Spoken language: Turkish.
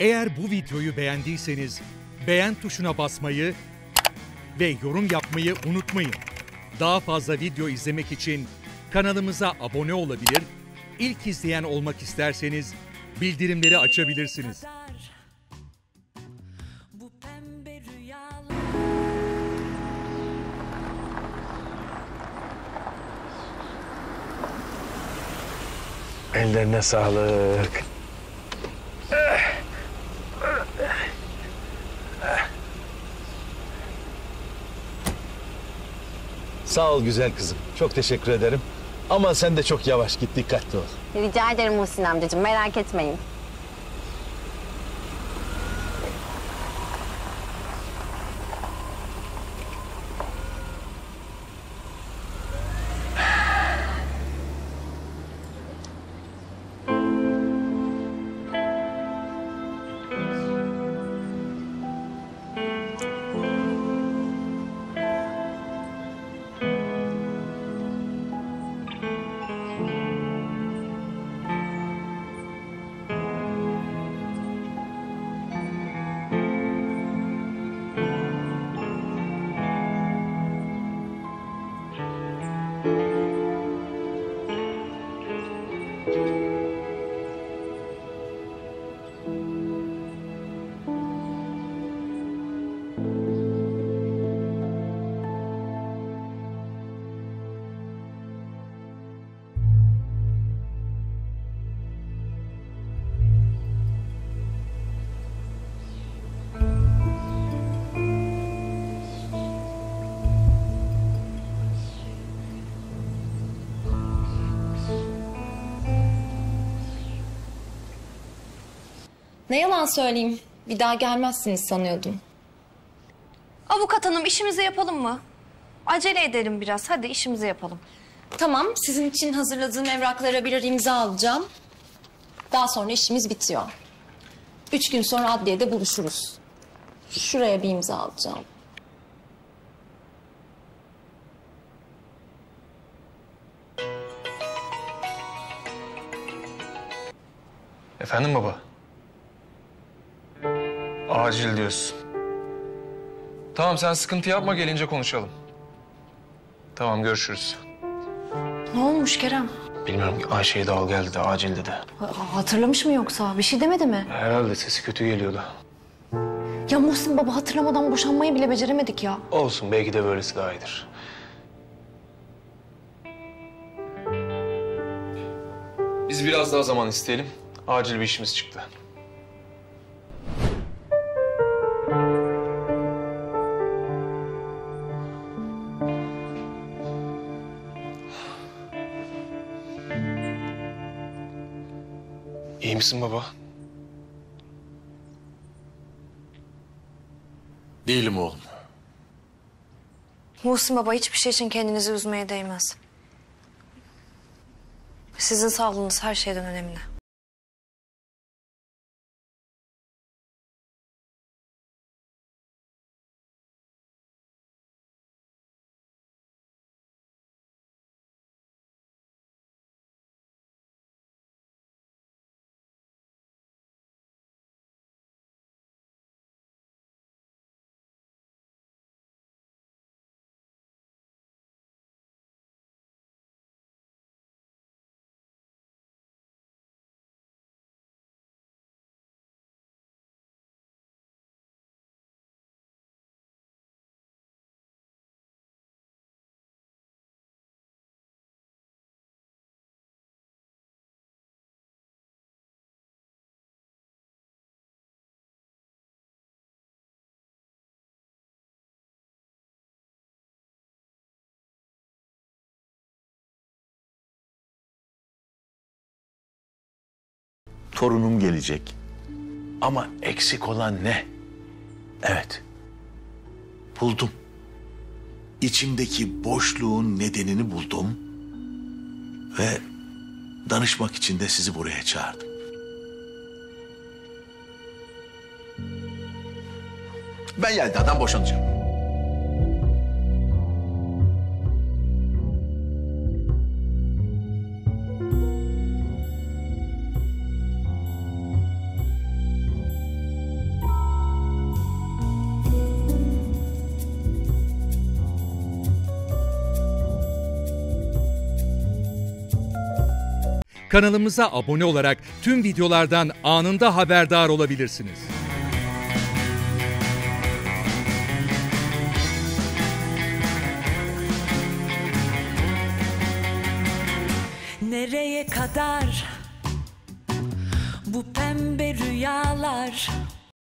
Eğer bu videoyu beğendiyseniz beğen tuşuna basmayı ve yorum yapmayı unutmayın. Daha fazla video izlemek için kanalımıza abone olabilir, ilk izleyen olmak isterseniz bildirimleri açabilirsiniz. Bu pembe rüyalar Ellerine sağlık. Sağ ol güzel kızım. Çok teşekkür ederim. Ama sen de çok yavaş git, dikkatli ol. Rica ederim Muhsin amcacığım merak etmeyin. Amen. Ne yalan söyleyeyim. Bir daha gelmezsiniz sanıyordum. Avukat hanım işimizi yapalım mı? Acele edelim biraz. Hadi işimizi yapalım. Tamam, sizin için hazırladığım evraklara birer imza alacağım. Daha sonra işimiz bitiyor. Üç gün sonra adliyede buluşuruz. Şuraya bir imza alacağım. Efendim baba? Acil diyorsun. Tamam sen sıkıntı yapma gelince konuşalım. Tamam görüşürüz. Ne olmuş Kerem? Bilmiyorum Ayşe'yi de al geldi de acil dedi. Ha- Hatırlamış mı yoksa? Bir şey demedi mi? Herhalde sesi kötü geliyordu. Ya Muhsin baba hatırlamadan boşanmayı bile beceremedik ya. Olsun belki de böylesi daha iyidir. Biz biraz daha zaman isteyelim. Acil bir işimiz çıktı. İyi misin baba? Değilim oğlum. Muhsin baba hiçbir şey için kendinizi üzmeye değmez. Sizin sağlığınız her şeyden önemli. Torunum gelecek. Ama eksik olan ne? Evet. Buldum. İçimdeki boşluğun nedenini buldum. Ve danışmak için de sizi buraya çağırdım. Ben Yelda'dan boşanacağım. Kanalımıza abone olarak tüm videolardan anında haberdar olabilirsiniz. Nereye kadar bu pembe rüyalar